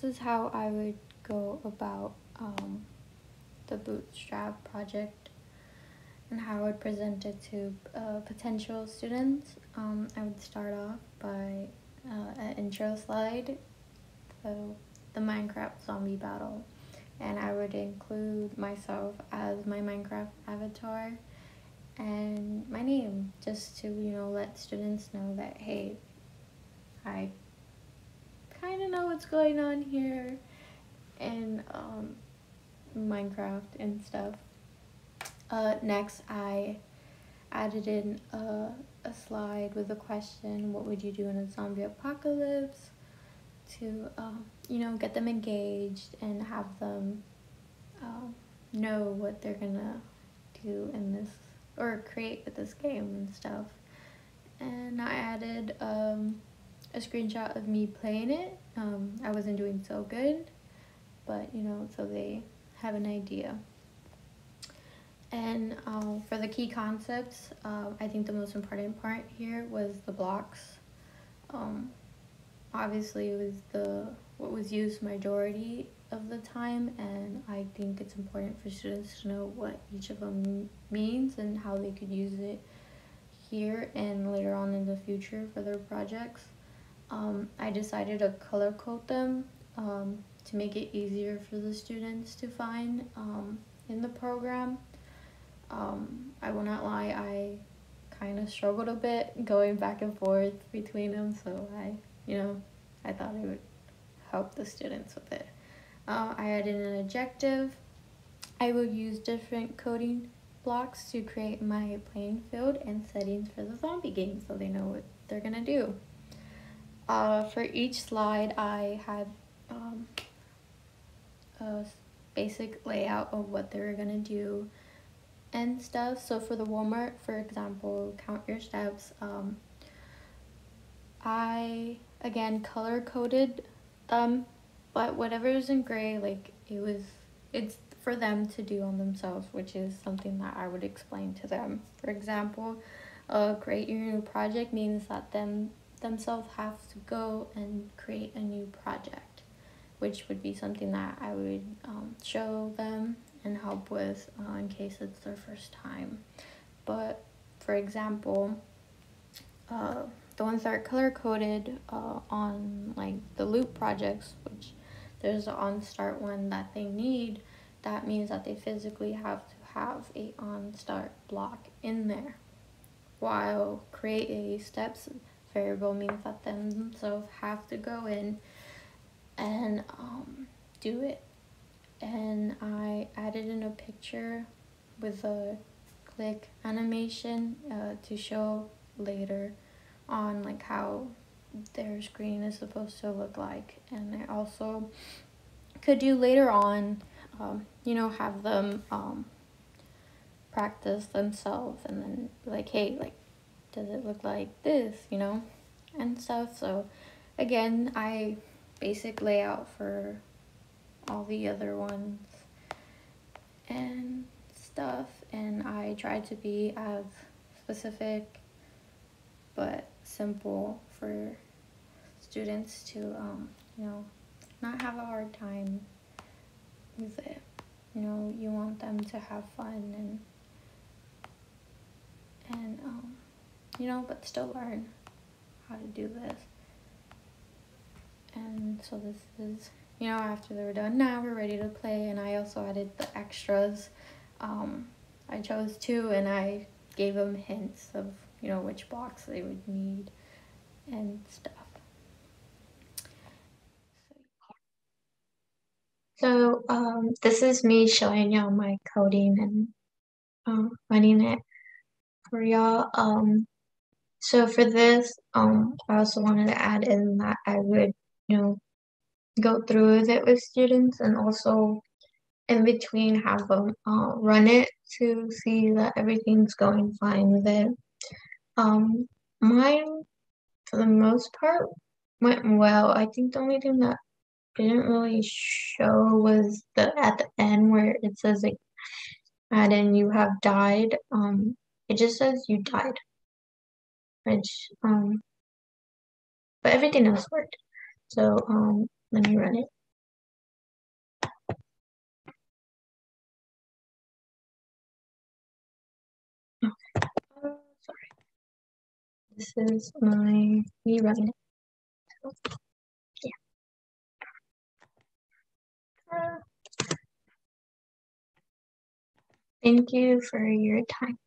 this is how I would go about um, the Bootstrap project and how I would present it to uh, potential students. Um, I would start off by uh, an intro slide, so the Minecraft zombie battle, and I would include myself as my Minecraft avatar and my name just to you know let students know that hey I kind of know what's going on here in um, Minecraft and stuff. Uh, next, I added in a, a slide with a question, what would you do in a zombie apocalypse? To, uh, you know, get them engaged and have them uh, know what they're gonna do in this, or create with this game and stuff. And I added um, a screenshot of me playing it. Um, I wasn't doing so good, but you know, so they have an idea. And uh, for the key concepts, uh, I think the most important part here was the blocks. Um, obviously, it was the what was used majority of the time, and I think it's important for students to know what each of them means and how they could use it here and later on in the future for their projects. Um, I decided to color code them um, to make it easier for the students to find um, in the program. Um, I will not lie, I kind of struggled a bit going back and forth between them, so I, you know, I thought it would help the students with it. Uh, I added an objective. I will use different coding blocks to create my playing field and settings for the zombie game so they know what they're gonna do. Uh, for each slide, I had um, a basic layout of what they were gonna do and stuff. So for the Walmart, for example, count your steps. Um, I again color coded them, but whatever is in gray, like it was, it's for them to do on themselves, which is something that I would explain to them. For example, uh, create your new project means that them themselves have to go and create a new project, which would be something that I would um, show them and help with uh, in case it's their first time. But for example, uh, the ones that are color coded uh, on like the loop projects, which there's an on start one that they need, that means that they physically have to have a on start block in there. While create a steps variable means that them themselves have to go in and um, do it. And I added in a picture with a click animation uh, to show later on like how their screen is supposed to look like. And I also could do later on, um, you know, have them um, practice themselves and then like, hey, like does it look like this, you know, and stuff. So again, I basic layout for all the other ones and stuff. And I tried to be as specific but simple for students to, um, you know, not have a hard time with it. You know, you want them to have fun and, and, um, you know, but still learn how to do this. And so this is, you know, after they were done, now we're ready to play. And I also added the extras. Um, I chose two and I gave them hints of, you know, which box they would need and stuff. So um, this is me showing y'all my coding and um, running it for y'all. Um, so for this, um, I also wanted to add in that I would, you know, go through with it with students and also in between have them uh, run it to see that everything's going fine with it. Um, mine, for the most part, went well. I think the only thing that didn't really show was the at the end where it says like in you have died. Um, it just says you died French. Um, but everything else worked. So um, let me run it. Okay. Sorry. This is my rerun yeah. Uh, thank you for your time.